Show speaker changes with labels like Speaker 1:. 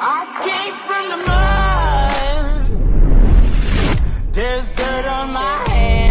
Speaker 1: I came from the mud. There's dirt on my hands.